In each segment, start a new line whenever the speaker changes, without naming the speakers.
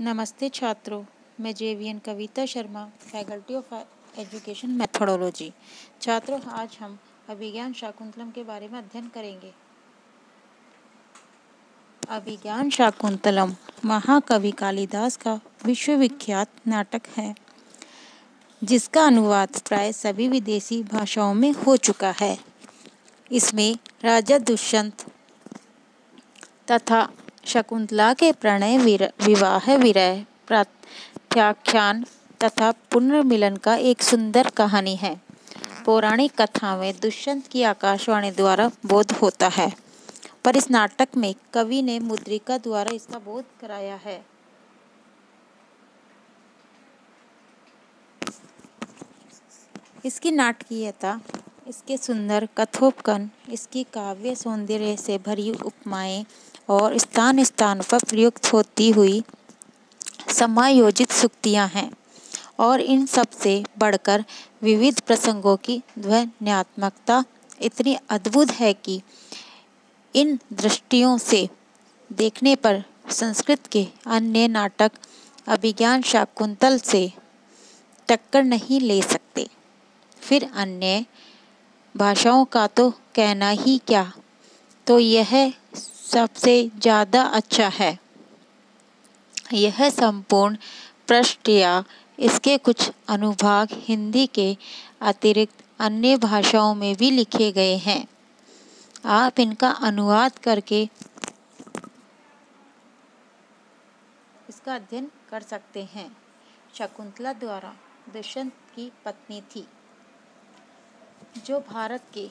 नमस्ते छात्रों, मैं JVN Kavita Sharma, faculty of education methodology. छात्रों, आज हम अभिज्ञान शाकुंतलम के बारे में अध्ययन करेंगे। अभिज्ञान शाकुंतलम महाकवि कालिदास का विश्वविख्यात नाटक है, जिसका अनुवाद प्राय सभी विदेशी भाषाओं में हो चुका है। इसमें राजा दुष्यंत तथा शकुंतला के प्रणय विवाह विरह प्रत्याख्यान तथा पुनर्मिलन का एक सुंदर कहानी है। पौराणिक कथा में दुष्यंत की आकाशवाणी द्वारा बोध होता है, पर इस नाटक में कवि ने मुद्रिका द्वारा इसका बोध कराया है। इसकी नाटकीयता, इसके सुंदर कथोपकन, इसकी काव्य सौंदर्य से भरी उपमाएँ और स्थान स्थान पर प्रयुक्त होती हुई समायोजित सुक्तियाँ हैं और इन सबसे बढ़कर विविध प्रसंगों की ध्वन्यात्मकता इतनी अद्भुत है कि इन दृष्टियों से देखने पर संस्कृत के अन्य नाटक अभिज्ञान शाकुंतल से टक्कर नहीं ले सकते। फिर अन्य भाषाओं का तो कहना ही क्या? तो यह सबसे ज़्यादा अच्छा है। यह संपूर्ण पृष्ठ या इसके कुछ अनुभाग हिंदी के अतिरिक्त अन्य भाषाओं में भी लिखे गए हैं। आप इनका अनुवाद करके इसका अध्ययन कर सकते हैं। शकुंतला द्वारा दुष्यंत की पत्नी थी, जो भारत के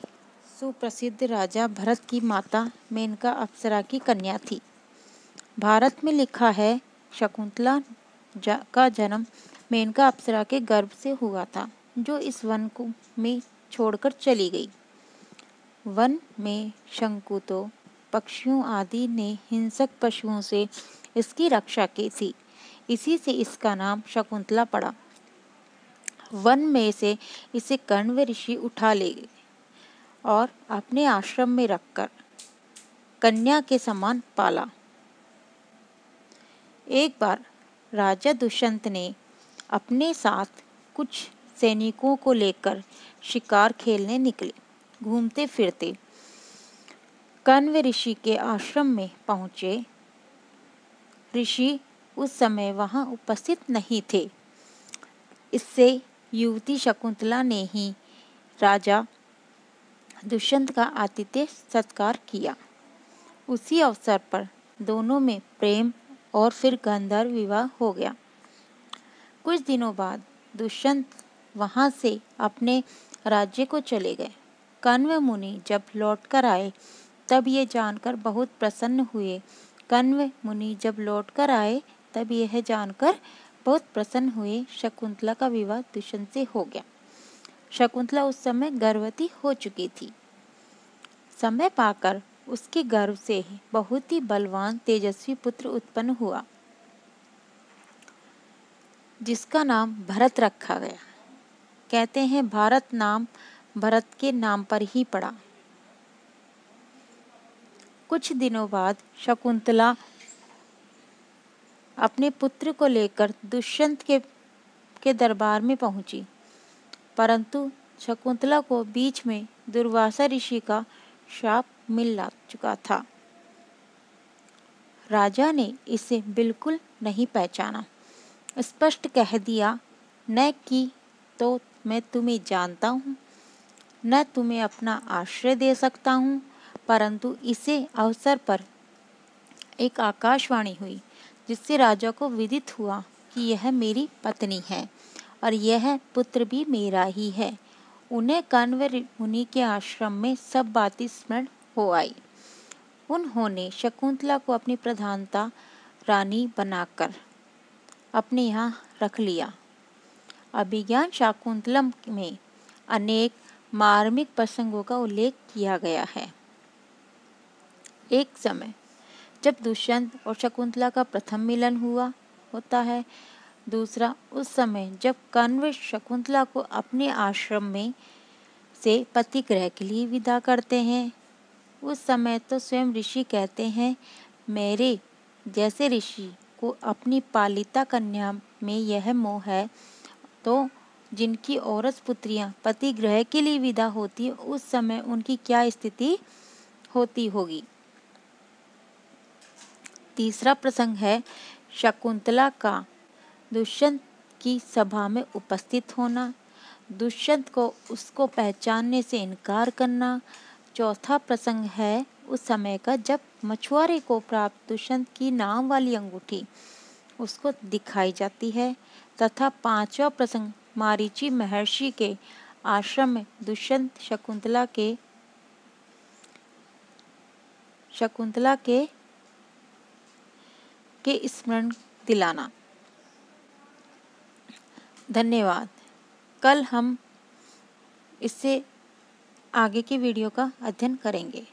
सुप्रसिद्ध राजा भरत की माता मेनका अप्सरा की कन्या थी। भारत में लिखा है, शकुंतला का जन्म मेनका अप्सरा के गर्भ से हुआ था, जो इस वन को में छोड़कर चली गई। वन में शंकुतो पक्षियों आदि ने हिंसक पशुओं से इसकी रक्षा की थी। इसी से इसका नाम शकुंतला पड़ा। वन में से इसे कण्व ऋषि उठा ले और अपने आश्रम में रखकर कन्या के समान पाला। एक बार राजा दुष्यंत ने अपने साथ कुछ सैनिकों को लेकर शिकार खेलने निकले, घूमते फिरते। कण्व ऋषि के आश्रम में पहुँचे। ऋषि उस समय वहाँ उपस्थित नहीं थे। इससे युवती शकुंतला ने ही राजा दुष्यंत का आतिथ्य सत्कार किया। उसी अवसर पर दोनों में प्रेम और फिर गंधर्व विवाह हो गया। कुछ दिनों बाद दुष्यंत वहाँ से अपने राज्य को चले गए। कण्व मुनि जब लौटकर आए, तब ये जानकर बहुत प्रसन्न हुए। कण्व मुनि जब लौटकर आए, तब यह जानकर बहुत प्रसन्न हुए। शकुंतला का विवाह दुष्यंत से हो गया। शकुंतला उस समय गर्भवती हो चुकी थी। समय पाकर उसके गर्भ से ही बहुत ही बलवान, तेजस्वी पुत्र उत्पन्न हुआ, जिसका नाम भरत रखा गया। कहते हैं भारत नाम भरत के नाम पर ही पड़ा। कुछ दिनों बाद शकुंतला अपने पुत्र को लेकर दुष्यंत के के दरबार में पहुँची। परंतु शकुंतला को बीच में दुर्वासा ऋषि का शाप मिल चुका था। राजा ने इसे बिल्कुल नहीं पहचाना। स्पष्ट कह दिया, न कि तो मैं तुम्हें जानता हूँ, न तुम्हें अपना आश्रय दे सकता हूँ, परंतु इसे अवसर पर एक आकाशवाणी हुई, जिससे राजा को विदित हुआ कि यह मेरी पत्नी है। और यह पुत्र भी मेरा ही है। उन्हें कण्व मुनि के आश्रम में सब बातें स्मरण हो आई। उन्होंने शकुंतला को अपनी प्रधानता रानी बनाकर अपने यहाँ रख लिया। अभिज्ञान शाकुंतलम में अनेक मार्मिक प्रसंगों का उल्लेख किया गया है। एक समय जब दुष्यंत और शकुंतला का प्रथम मिलन हुआ होता है दूसरा, उस समय जब कण्व शकुंतला को अपने आश्रम में से पति ग्रह के लिए विदा करते हैं, उस समय तो स्वयं ऋषि कहते हैं, मेरे जैसे ऋषि को अपनी पालिता कन्या में यह मोह है तो जिनकी औरस पुत्रियाँ पति ग्रह के लिए विदा होती उस समय उनकी क्या स्थिति होती होगी? तीसरा प्रसंग है, शकुंतला का दुष्यंत की सभा में उपस्थित होना, दुष्यंत को उसको पहचानने से इनकार करना, चौथा प्रसंग है उस समय का जब मछुआरे को प्राप्त दुष्यंत की नाम वाली अंगूठी उसको दिखाई जाती है, तथा पांचवा प्रसंग मारीची महर्षि के आश्रम में दुष्यंत शकुंतला के शकुंतला के के स्मरण दिलाना। धन्यवाद। कल हम इससे आगे की वीडियो का अध्ययन करेंगे।